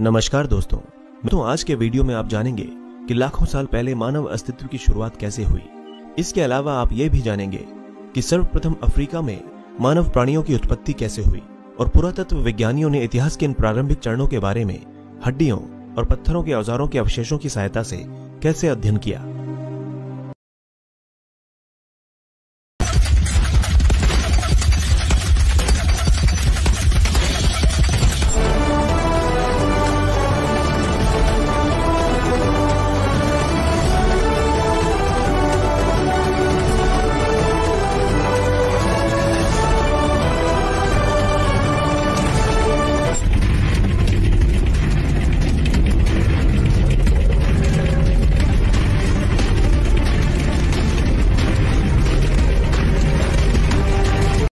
नमस्कार दोस्तों। तो आज के वीडियो में आप जानेंगे कि लाखों साल पहले मानव अस्तित्व की शुरुआत कैसे हुई। इसके अलावा आप ये भी जानेंगे कि सर्वप्रथम अफ्रीका में मानव प्राणियों की उत्पत्ति कैसे हुई और पुरातत्व विज्ञानियों ने इतिहास के इन प्रारंभिक चरणों के बारे में हड्डियों और पत्थरों के औजारों के अवशेषों की सहायता से कैसे अध्ययन किया।